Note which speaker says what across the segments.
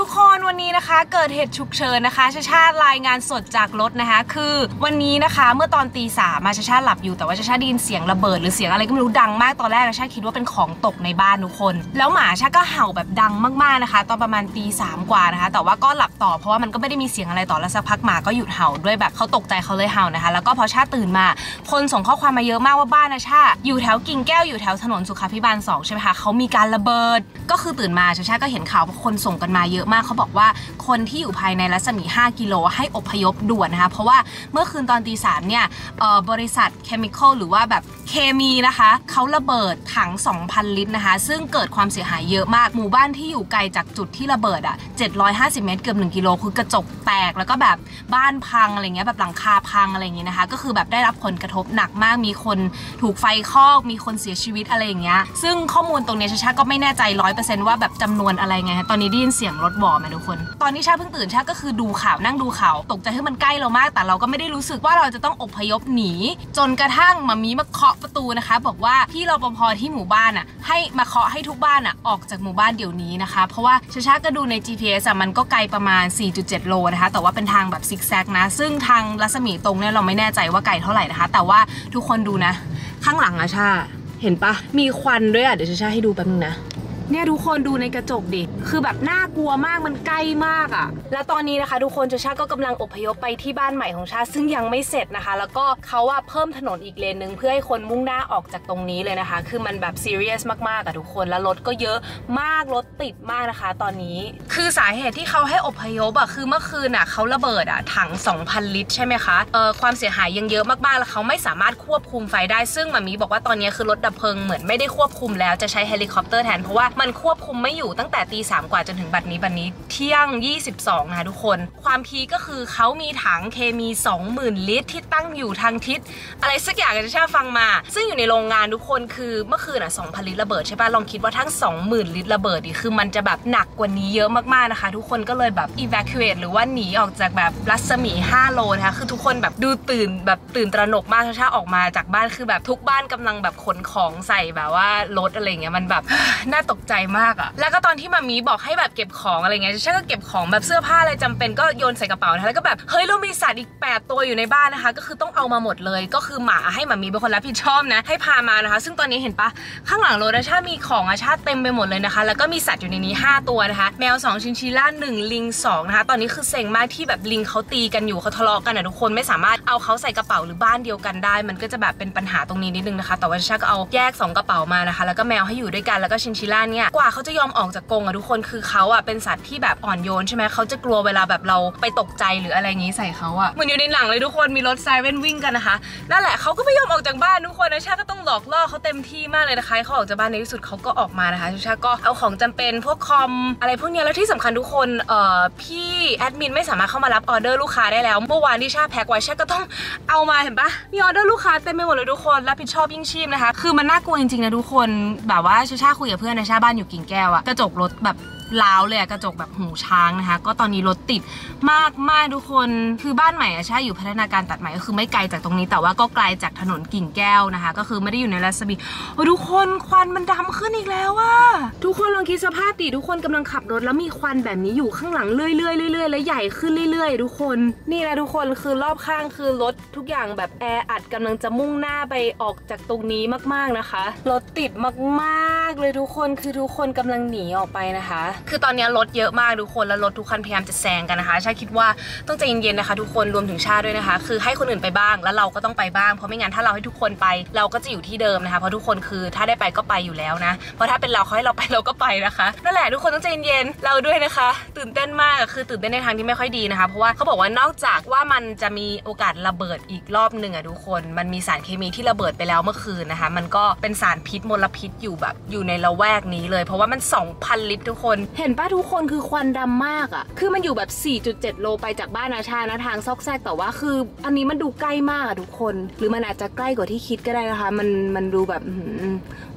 Speaker 1: ทุกคนวันนี้นะคะ เกิดเหตุฉุกเฉินนะคะชาชาติรายงานสดจากรถนะคะ คือวันนี้นะคะเมื่อตอนตีสามาชาชาหลับอยู่แต่ว่าชาชาได้ยินเสียงระเบิด หรือเสียงอะไรก็ไม่รู้ดังมากตอนแรกชาชาคิดว่าเป็นของตกในบ้านทุกคน แล้วหมาชาก็เห่าแบบดังมากๆนะคะ ตอนประมาณตีสามกว่านะคะ แต่ว่าก็หลับต่อเพราะว่ามันก็ไม่ได้มีเสียงอะไรต่อแล้วสักพักหมาก็หยุดเห่าด้วยแบบเขาตกใจเขาเลยเห่านะคะ แล้วก็พอชาตื่นมา คนส่งข้อความมาเยอะมากว่าบ้านนะชาอยู่แถวกิ่งแก้วอยู่แถวถนนสุขาพิบาลสองใช่ไหมคะเขามีการระเบิด ก็คือตื่นมาชาชาก็เห็นข่าวว่าคนส่งกันมาเยอะมากเขาบอกว่าคนที่อยู่ภายในรัศมี 5 กิโลให้อพยพด่วนนะคะ เพราะว่าเมื่อคืนตอนตีสามเนี่ยบริษัทเคมีคอลหรือว่าแบบเคมีนะคะเขาระเบิดถัง 2,000 ลิตรนะคะ ซึ่งเกิดความเสียหายเยอะมากหมู่บ้านที่อยู่ไกลจากจุดที่ระเบิดอะ 750 เมตรเกือบ 1 กิโลคือกระจกแตกแล้วก็แบบบ้านพังอะไรเงี้ยแบบหลังคาพังอะไรเงี้ยนะคะ ก็คือแบบได้รับผลกระทบหนักมากมีคนถูกไฟคอกมีคนเสียชีวิตอะไรอย่างเงี้ยซึ่งข้อมูลตรงนี้ชาชาก็ไม่แน่ใจร้อยเปอร์เซ็นต์ว่าแบบจำนวนอะไรไงฮะตอนนี้ได้ยินเสียงรถบอไหมทุกคน ตอนนี้ชาเพิ่งตื่นชาก็คือดูข่าวนั่งดูข่าวตกใจที่มันใกล้เรามาก แต่เราก็ไม่ได้รู้สึกว่าเราจะต้องอพยพหนี จนกระทั่งมามีมาเคาะประตูนะคะ บอกว่าพี่รปภที่หมู่บ้านอะให้มาเคาะให้ทุกบ้านอะออกจากหมู่บ้านเดี๋ยวนี้นะคะ เพราะว่าชาชาก็ดูใน GPS อะมันก็ไกลประมาณ 4.7 โลนะคะ แต่ว่าเป็นทางแบบซิกแซกนะ ซึ่งทางรัศมีตรงเนี่ยเราไม่แน่ใจว่าไกลเท่าไหร่นะคะ แต่ว่าทุกคนดูนะ ข้างหลังอะชาเห็นปะมีควันด้วยอะเดี๋ยวชาชาให้ดูแป๊บนึงนะ เนี่ยทุกคนดูในกระจกดิ คือแบบน่ากลัวมากมันใกล้มากอะ่ะ แล้วตอนนี้นะคะทุกคนชาชาก็กำลังอพยพไปที่บ้านใหม่ของชาซึ่งยังไม่เสร็จนะคะ แล้วก็เขาว่าเพิ่มถนนอีกเลนหนึ่งเพื่อให้คนมุ่งหน้าออกจากตรงนี้เลยนะคะ คือมันแบบซีเรียสมากๆอะทุกคน แล้วรถก็เยอะมากรถติดมากนะคะ ตอนนี้ คือสาเหตุที่เขาให้อพยพอะคือเมื่อคืนอะเขาระเบิดอะถัง 2,000 ลิตรใช่ไหมคะ เออความเสียหายยังเยอะมากๆ แล้วเขาไม่สามารถควบคุมไฟได้ ซึ่งมามีบอกว่าตอนนี้คือรถดับเพลิงเหมือนไม่ได้ควบคุมแล้วจะใช้เฮลิคอปเตอร์แทนเพราะว่ามันควบคุมไม่อยู่ตั้งแต่ตีสามกว่าจนถึงบัดนี้บัดนี้เที่ยง 22นะคะทุกคน ความพีก็คือเขามีถังเคมี 20,000 ลิตร ที่ตั้งอยู่ทางทิศ อะไรสักอย่างจะชาฟังมา ซึ่งอยู่ในโรงงานทุกคนคือเมื่อคืนอะ2,000 ลิตรระเบิดใช่ปะลองคิดว่าทั้ง 20,000 ลิตรระเบิดดิคือมันจะแบบหนักกว่านี้เยอะมากๆนะคะ ทุกคนก็เลยแบบ evacuate หรือว่าหนีออกจากแบบรัศมี 5 โลนะคะคือทุกคนแบบดูตื่นแบบตื่นตระหนกมากชาออกมาจากบ้านคือแบบทุกบ้านกำลังแบบขนของใส่แบบว่ารถอะไรเงี้ยมันแบบน่าตกใจมากอะแล้วก็ตอนที่มามีบอกให้แบบเก็บของอะไรเงี้ยฉันก็เก็บของแบบเสื้อผ้าอะไรจำเป็นก็โยนใส่กระเป๋านะคะแล้วก็แบบเฮ้ยเรามีสัตว์อีก 8 ตัวอยู่ในบ้านนะคะ ก็คือต้องเอามาหมดเลยก็คือหมาให้มามีเป็นคนรับผิดชอบนะ ให้พามานะคะ ซึ่งตอนนี้เห็นปะข้างหลังรถชามีของอาชาเต็มไปหมดเลยนะคะ แล้วก็มีสัตว์อยู่ในนี้ 5 ตัวนะคะ แมว 2 ชินชิล่า1ลิง2นะคะตอนนี้คือเซ็งมากที่แบบลิงเขาตีกันอยู่เขาทะเลาะกันอะทุกคนไม่สามารถเอาเขาใส่กระเป๋าหรือบ้านเดียวกันได้ มันก็จะแบบเป็นปัญหาตรงนี้นิดนึงนะคะแต่ว่าชาก็เอาแยก 2 กระเป๋ามานะคะ แล้วก็แมวให้อยู่ด้วยกันแล้วก็ชินชิล่าเนี่ยกว่าเขาจะยอมออกจากกรงอะทุกคนคือเขาอะเป็นสัตว์ที่แบบอ่อนโยนใช่ไหมเขาจะกลัวเวลาแบบเราไปตกใจหรืออะไรอย่างงี้ใส่เขาอะเหมือนอยู่ในหนังเลยทุกคนมีรถไซเรนวิ่งกันนะคะนั่นแหละเขาก็ไม่ยอมออกจากบ้านทุกคนนะชาก็ต้องหลอกล่อเขาเต็มที่มากเลยนะคะให้เขาออกจากบ้านในที่สุดเขาก็ออกมานะคะชาก็เอาของจำเป็นพวกคอมอะไรพวกนี้แล้วที่สำคัญทุกคนเอ่อพี่แอดมินไม่สามารถเข้ามารับออเดอร์ลูกค้าได้แล้วเมื่อวานที่ชาแพ็คไว้ชาก็ต้องเอามาเห็นปะมีออเดอร์ลูกค้าเต็มไปหมดเลยทุกคนรับผิดชอบยิ่งชีพนะคะ คือมันน่ากลัวจริงๆนะทุกคนแบบว่าชาชาคุยกับเพื่อนนะชาบ้านอยู่กิ่งแก้วอะกระจกรถแบบล้าวเลยกระจกแบบหูช้างนะคะ ก็ตอนนี้รถติดมากมากทุกคนคือบ้านใหม่อะใช่อยู่พัฒนาการตัดใหม่ก็คือไม่ไกลจากตรงนี้แต่ว่าก็ไกลจากถนนกิ่งแก้วนะคะ ก็คือไม่ได้อยู่ในรัศมีโอ้ทุกคนควันมันดำขึ้นอีกแล้วอะทุกคนลองคิดสภาพดิทุกคนกำลังขับรถแล้วมีควันแบบนี้อยู่ข้างหลังเรื่อยๆเรื่อยๆและใหญ่ขึ้นเรื่อยๆ ทุกคนนี่นะทุกคนคือรอบข้างคือรถทุกอย่างแบบแออัดกำลังจะมุ่งหน้าไปออกจากตรงนี้มากๆนะคะรถติดมากๆเลยทุกคนคือทุกคนกำลังหนีออกไปนะคะคือตอนนี้รถเยอะมากทุกคนแล้วรถทุกคันพยายามจะแซงกันนะคะชาคิดว่าต้องใจเย็นๆนะคะทุกคนรวมถึงชาด้วยนะคะ คือให้คนอื่นไปบ้างแล้วเราก็ต้องไปบ้างเพราะไม่งั้นถ้าเราให้ทุกคนไปเราก็จะอยู่ที่เดิมนะคะเพราะทุกคนคือถ้าได้ไปก็ไปอยู่แล้วนะเพราะถ้าเป็นเราเขาให้เราไปเราก็ไปนะคะนั่นแหละทุกคนต้องใจเย็นๆเราด้วยนะคะ ตื่นเต้นมากคือตื่นเต้นในทางที่ไม่ค่อยดีนะคะ เพราะว่าเขาบอกว่านอกจากว่ามันจะมีโอกาสระเบิดอีกรอบหนึ่งอะทุกคนมันมีสารเคมีที่ระเบิดไปแล้วเมื่อคืนนะคะ มันก็เป็นสารพิษมลพิษอยู่แบบอยู่ในละแวกนี้เลย เพราะว่ามัน 2,000 ลิตรทุกคนเห็นปะทุกคนคือควันดำมากอะคือมันอยู่แบบ 4.7 โลไปจากบ้านอาชานะทางซอกแซกแต่ว่าคือ อันนี้มันดูใกล้มากอะทุกคน หรือมันอาจจะใกล้กว่าที่คิดก็ได้นะคะ มันมันดูแบบ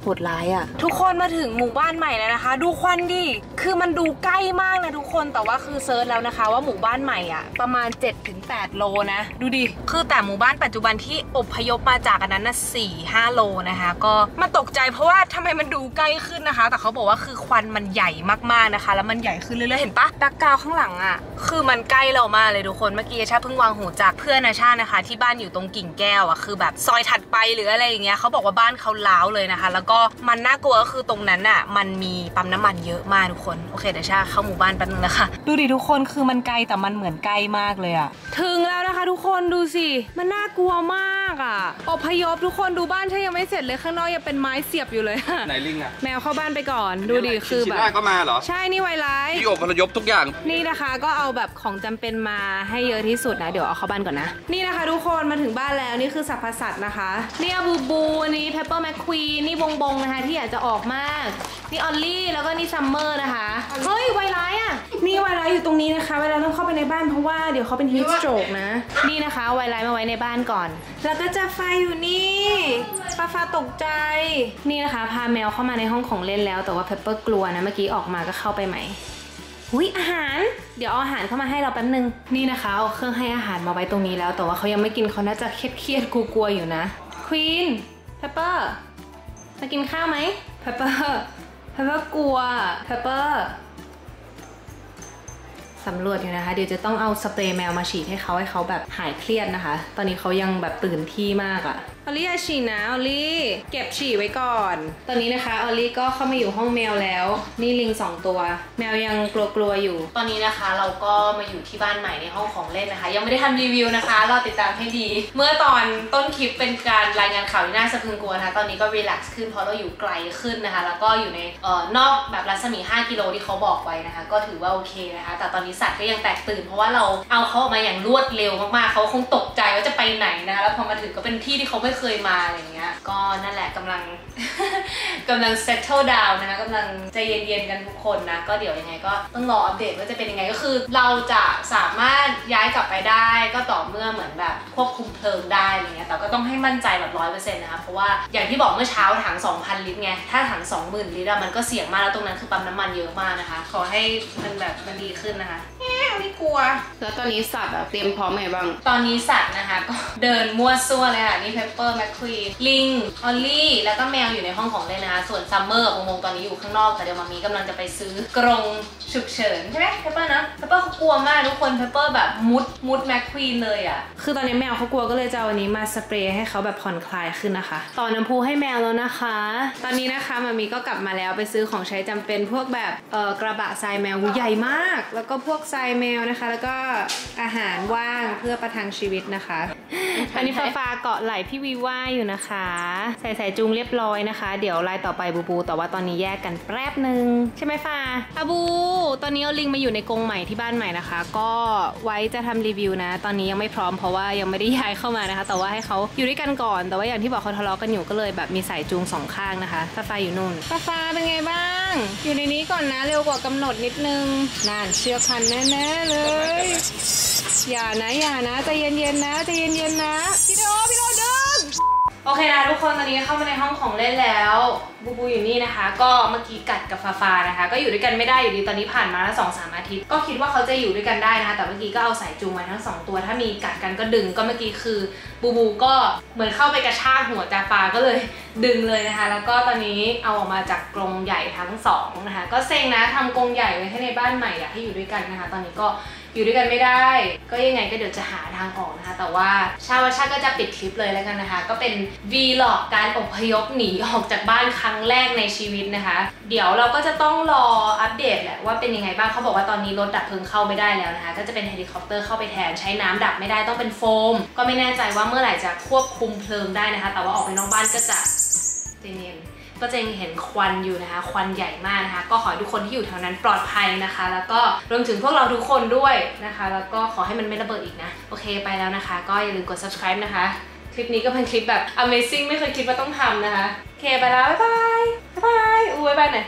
Speaker 1: หดร้ายอะทุกคนมาถึงหมู่บ้านใหม่แล้วนะคะ ดูควันดิ คือมันดูใกล้มากนะทุกคน แต่ว่าคือเซิร์ชแล้วนะคะ ว่าหมู่บ้านใหม่อะประมาณ 7-8 โลนะ ดูดิ คือแต่หมู่บ้านปัจจุบันที่อพยพมาจากอันนั้นนะ4 5โลนะคะ ก็มาตกใจเพราะว่าทำไมมันดูใกล้ขึ้นนะคะ แต่เขาบอกว่าคือควันมันใหญ่มากๆนะคะ แล้วมันใหญ่ขึ้นเรื่อยๆ เห็นปะแบ็กกราวข้างหลังอะคือมันใกล้เรามากเลยทุกคน เมื่อกี้ชาเพิ่งวางหูจากเพื่อนอาชานะคะ ที่บ้านอยู่ตรงกิ่งแก้วอะ คือแบบซอยถัดไปหรืออะไรอย่างเงี้ยเขาบอกว่าบ้านเขาล้าวเลยนะคะ แล้วก็มันน่ากลัวก็คือตรงนั้นอะมันมีปั๊มน้ำมันเยอะมากทุกคน โอเคเดี๋ยวชาเข้าหมู่บ้านแป๊บนึงนะคะ ดูดิทุกคนคือมันไกลแต่มันเหมือนใกล้มากเลยอะถึงแล้วนะคะทุกคนดูสิ มันน่ากลัวมากอะอพยพทุกคนดูบ้านฉันยังไม่เสร็จเลยข้างนอกยังเป็นไม้เสียบอยู่เลย
Speaker 2: ไหนลิงอะ
Speaker 1: แมวเข้าบ้านไปก่อน ดูดิคือ
Speaker 2: ชิ
Speaker 1: แบ
Speaker 2: ล่า
Speaker 1: บ
Speaker 2: ก็มาเหรอ
Speaker 1: ใช่นี่ไวไลท์
Speaker 2: พี่อพยพทุกอย่าง
Speaker 1: นี่นะคะก็เอาแบบของจำเป็นมาให้เยอะที่สุดนะเดี๋ยวเอาเข้าบ้านก่อนนะนี่นะคะ ทุกคนมาถึงบ้านแล้วนี่คือสรรพสัตว์นะคะนี่อาบูบูนี่เพปเปอร์แมคควีนนี่บงบงนะคะ ที่อยากจะออกมาก นี่ออลลี่แล้วก็นี่ซัมเมอร์นะคะ เฮ้ยไวไลท์อะ นี่ไวไลท์อยู่ตรงนี้นะคะไวไลท์ต้องเข้าไปในบ้านเพราะว่าเดี๋ยวเขาเป็น heat stroke นะ นี่นะคะไวไลท์มาไว้ในบ้านก่อน แล้วก็จะไฟอยู่นี่ฟ้าฟ้าตกใจ นี่นะคะ พาแมวเข้ามาในห้องของเล่นแล้ว แต่ว่าเพปเปอร์กลัวนะเมื่อกี้ออกมาก็เข้าไปใหม่หุยอาหาร เดี๋ยวเอาอาหารเข้ามาให้เราแป๊บนึง นี่นะคะเอาเครื่องให้อาหารมาไว้ตรงนี้แล้ว แต่ว่าเขายังไม่กินเขาน่าจะเครียดเครียดๆกลัวๆอยู่นะควีนเพปเปอร์ มากินข้าวไหมเพปเปอร์เพปเปอร์กลัวเพปเปอร์สำรวจอยู่นะคะ เดี๋ยวจะต้องเอาสเปรย์แมวมาฉีดให้เขาให้เขาแบบหายเครียดนะคะ ตอนนี้เขายังแบบตื่นที่มากอะอ อลลี่อย่าฉี่นะออลลี่เก็บฉี่ไว้ก่อน ตอนนี้นะคะออลลี่ก็เข้ามาอยู่ห้องแมวแล้ว นี่ลิงสองตัว แมวยังกลัวๆอยู่ ตอนนี้นะคะเราก็มาอยู่ที่บ้านใหม่ในห้องของเล่นนะคะ ยังไม่ได้ทำรีวิวนะคะรอติดตามให้ดี เมื่อตอนต้นคลิปเป็นการรายงานข่าวที่น่าสะพรึงกลัวนะคะตอนนี้ก็รีแลกซ์ขึ้นเพราะเราอยู่ไกลขึ้นนะคะ แล้วก็อยู่ในเอ่อนอกแบบรัศมี 5 กิโลที่เขาบอกไว้นะคะ ก็ถือว่าโอเคนะคะ แต่ตอนนี้สัตว์ก็ยังแตกตื่น เพราะว่าเราเอาเขาออกมาอย่างรวดเร็วมากๆเขาคงตกใจว่าจะไปไห นะแล้วพอมาถึงก็เป็นที่ที่เขาไม่เคยมาอะไรเงี้ย ก็นั่นแหละกำลังกำลัง settle down นะคะกำลังใจเย็นๆกันทุกคนนะ ก็เดี๋ยวยังไงก็ต้องรออัปเดตว่าจะเป็นยังไงก็คือ เราจะสามารถย้ายกลับไปได้ ก็ต่อเมื่อเหมือนแบบควบคุมเพลิงได้อะไรเงี้ยแต่ก็ต้องให้มั่นใจแบบร้อยเปอร์เซ็นต์นะคะเพราะว่าอย่างที่บอกเมื่อเช้าถัง2,000 ลิตรไงถ้าถัง20,000 ลิตรอะมันก็เสี่ยงมากแล้วตรงนั้นคือปั๊มน้ำมันเยอะมากนะคะ ขอให้มันแบบมันดีขึ้นนะคะ ไม่กลัว
Speaker 3: แล้วตอนนี้สัตว์อะเตรียมพร้อมไงบ้าง
Speaker 1: ตอนนี้สัตว์นะคะ ก็เดินมั่วซั่วเลยค่ะ นี่เพปเปอร์แมคควีลิงออลลี่ แล้วก็แมวอยู่ในห้องของเล่นนะคะ ส่วนซัมเมอร์กับโมงตอนนี้อยู่ข้างนอกแต่เดี๋ยวมามีกำลังจะไปซื้อกรงฉุกเฉินใช่ไหมเพปเปอร์นะเพปเปอร์เขากลัวมากทุกคนเพปเปอร์แบบมุดมุดแมคควีนเลยอะคือตอนนี้แมวเขากลัวก็เลยจะเอาอันนี้มาสเปรย์ให้เขาแบบผ่อนคลายขึ้นนะคะ ต่อน้ำพุให้แมวแล้วนะคะ ตอนนี้นะคะมามีก็กลับมาแล้วไปซื้อของใช้จำเป็นพวกแบบเอ่อกระบะทรายแมวหูใหญ่มาก แล้วก็พวกทรายแมวนะคะ แล้วก็อาหารว่างเพื่อประทังชีวิตนะคะอันนี้ฟ้าฟ้าเกาะไหล่พี่วีว่าอยู่นะคะ ใส่สายจูงเรียบร้อยนะคะ เดี๋ยวลายต่อไปบูบู แต่ว่าตอนนี้แยกกันแป๊บหนึ่งใช่ไหมฟ้าอาบู ตอนนี้เอาลิงมาอยู่ในกรงใหม่ที่บ้านใหม่นะคะ ก็ไว้จะทำรีวิวนะ ตอนนี้ยังไม่พร้อมเพราะว่ายังไม่ได้ย้ายเข้ามานะคะ แต่ว่าให้เขาอยู่ด้วยกันก่อน แต่ว่าอย่างที่บอกเขาทะเลาะกันอยู่ก็เลยแบบมีสายจูงสองข้างนะคะฟ้าฟ้าอยู่นู่นฟ้าฟ้าเป็นไงบ้าง อยู่ในนี้ก่อนนะเร็วกว่ากำหนดนิดนึงนานเชือกพันแน่ๆเลย อย่านะอย่านะใจเย็นๆนะใจเย็นๆนะ โอเคนะทุกคนตอนนี้เข้ามาในห้องของเล่นแล้วบูบูอยู่นี่นะคะ ก็เมื่อกี้กัดกับฟาฟานะคะ ก็อยู่ด้วยกันไม่ได้อยู่ดีตอนนี้ผ่านมาแล้วสองสามอาทิตย์ก็คิดว่าเขาจะอยู่ด้วยกันได้นะคะแต่เมื่อกี้ก็เอาสายจูงไว้ทั้งสองตัว ถ้ามีกัดกันก็ดึงก็เมื่อกี้คือบูบูก็เหมือนเข้าไปกระชากหัวจาปาก็เลยดึงเลยนะคะ แล้วก็ตอนนี้เอาออกมาจากกรงใหญ่ทั้งสองนะคะ ก็เซ็งนะทำกรงใหญ่ไว้ให้ในบ้านใหม่อยากให้อยู่ด้วยกันนะคะ ตอนนี้ก็ อยู่ด้วยกันไม่ได้ ก็ยังไงก็เดี๋ยวจะหาทางออกนะคะ แต่ว่าชาวชาก็จะปิดคลิปเลยแล้วกันนะคะ ก็เป็น vlog กการอพยพหนีออกจากบ้านครั้งแรกในชีวิตนะคะ เดี๋ยวเราก็จะต้องรออัปเดตแหละว่าเป็นยังไงบ้างเขาบอกว่าตอนนี้รถดับเพลิงเข้าไม่ได้แล้วนะคะ ก็จะเป็นเฮลิคอปเตอร์เข้าไปแทนใช้น้ำดับไม่ได้ต้องเป็นโฟม ก็ไม่แน่ใจว่าเมื่อไหร่จะควบคุมเพลิงได้นะคะ แต่ว่าออกไปนอกบ้านก็จะใจเย็น ก็จะยังเห็นควันอยู่นะคะ ควันใหญ่มากนะคะ ก็ขอให้ทุกคนที่อยู่แถวนั้นปลอดภัยนะคะ แล้วก็รวมถึงพวกเราทุกคนด้วยนะคะ แล้วก็ขอให้มันไม่ระเบิดอีกนะ โอเคไปแล้วนะคะ ก็อย่าลืมกด subscribe นะคะ คลิปนี้ก็เป็นคลิปแบบ amazing ไม่เคยคิดว่าต้องทำนะคะ โอเคไปแล้ว บ๊ายบาย บ๊ายบายอู้บ๊ายบายหน่อย